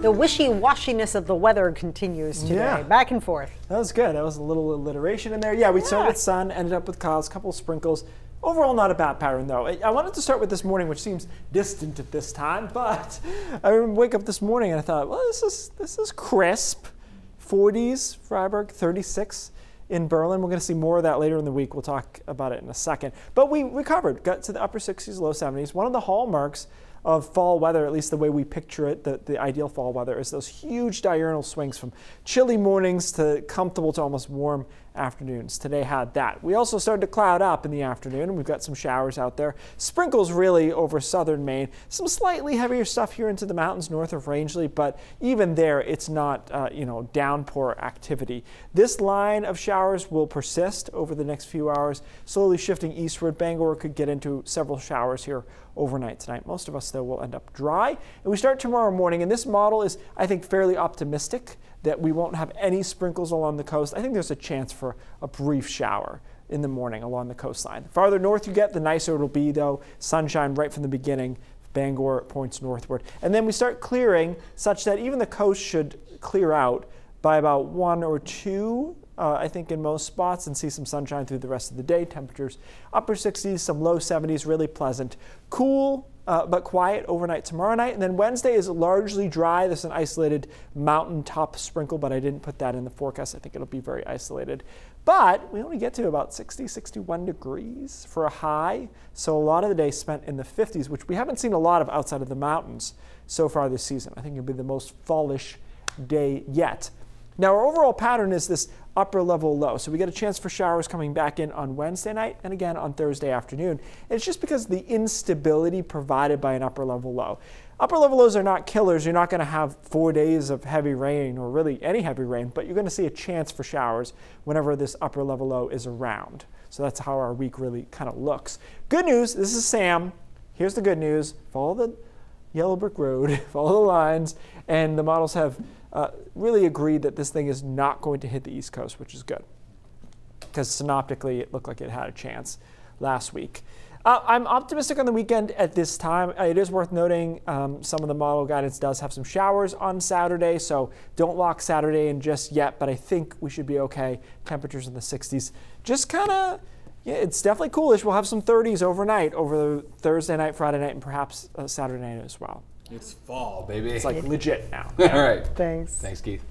The wishy-washiness of the weather continues today, Yeah. back and forth. That was good. That was a little alliteration in there. Yeah, we started with sun, ended up with clouds, couple sprinkles. Overall, not a bad pattern though. I I wanted to start with this morning, which seems distant at this time, but I wake up this morning and I thought, well, this is this is crisp. 40s, Fryeburg, 36 in Berlin. We're going to see more of that later in the week. We'll talk about it in a second. But we recovered, got to the upper 60s, low 70s. One of the hallmarks of fall weather, at least the way we picture it, the, the ideal fall weather, is those huge diurnal swings from chilly mornings to comfortable to almost warm afternoons. Today had that. We also started to cloud up in the afternoon, we've got some showers out there. Sprinkles really over southern Maine. Some slightly heavier stuff here into the mountains north of Rangeley, but even there, it's not uh, you know downpour activity. This line of showers will persist over the next few hours, slowly shifting eastward. Bangor could get into several showers here overnight tonight. Most of us, though, will end up dry. And we start tomorrow morning, and this model is, I think, fairly optimistic that we won't have any sprinkles along the coast. I think there's a chance for a brief shower in the morning along the coastline. The farther north you get, the nicer it'll be, though. Sunshine right from the beginning. Bangor points northward. And then we start clearing such that even the coast should clear out by about one or two, uh, I think, in most spots, and see some sunshine through the rest of the day. Temperatures upper 60s, some low 70s, really pleasant. Cool, uh, but quiet overnight tomorrow night. And then Wednesday is largely dry. There's an isolated mountaintop sprinkle, but I didn't put that in the forecast. I think it'll be very isolated. But we only get to about 60, 61 degrees for a high. So a lot of the day spent in the 50s, which we haven't seen a lot of outside of the mountains so far this season. I think it'll be the most fallish day yet. Now, our overall pattern is this upper level low. So we get a chance for showers coming back in on Wednesday night and again on Thursday afternoon. And it's just because the instability provided by an upper level low. Upper level lows are not killers. You're not going to have four days of heavy rain or really any heavy rain, but you're going to see a chance for showers whenever this upper level low is around. So that's how our week really kind of looks. Good news this is Sam. Here's the good news follow the yellow brick road, follow the lines, and the models have uh, really agreed that this thing is not going to hit the East Coast, which is good. Because synoptically, it looked like it had a chance last week. Uh, I'm optimistic on the weekend at this time. Uh, It is worth noting um, some of the model guidance does have some showers on Saturday, so don't lock Saturday in just yet, but I think we should be okay. Temperatures in the 60s. Just kind of, yeah, it's definitely coolish. We'll have some 30s overnight, over the Thursday night, Friday night, and perhaps uh, Saturday night as well. It's fall, baby. It's like legit now. All right. Thanks. Thanks, Keith.